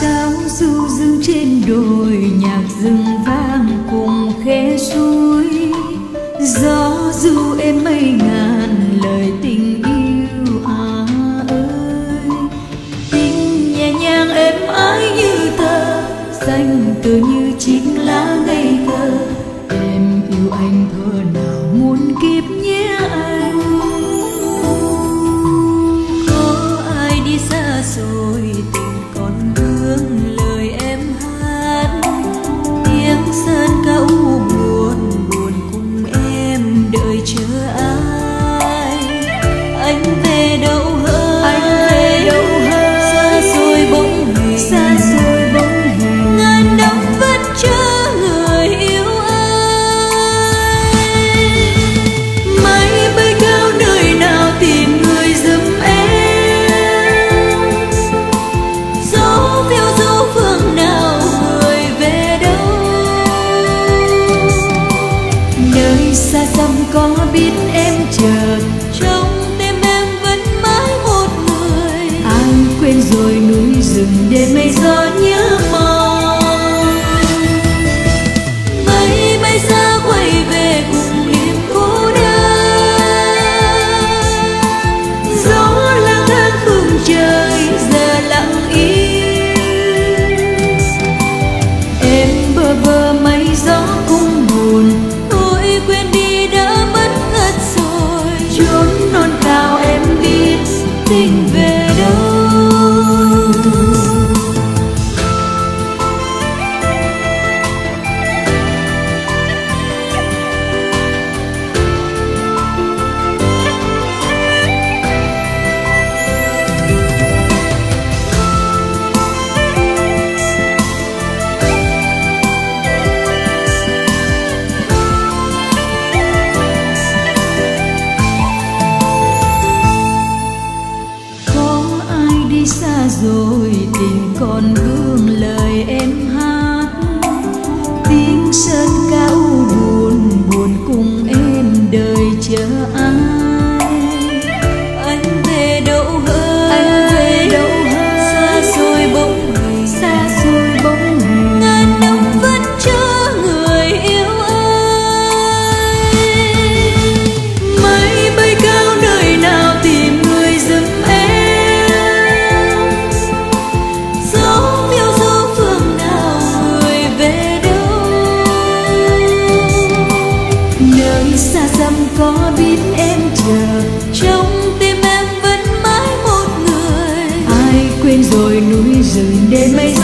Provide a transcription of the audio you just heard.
Sao du dương trên đồi nhạc rừng vang cùng khe suối? Gió du em mây ngàn, lời tình yêu à ơi. Tình nhẹ nhàng êm ái như thơ xanh tươi như chính lá ngây thơ. Em yêu anh thôi. chốn non cao em đi tình về có biết em chờ, trong tim em vẫn mãi một người. Ai quên rồi núi rừng đêm mây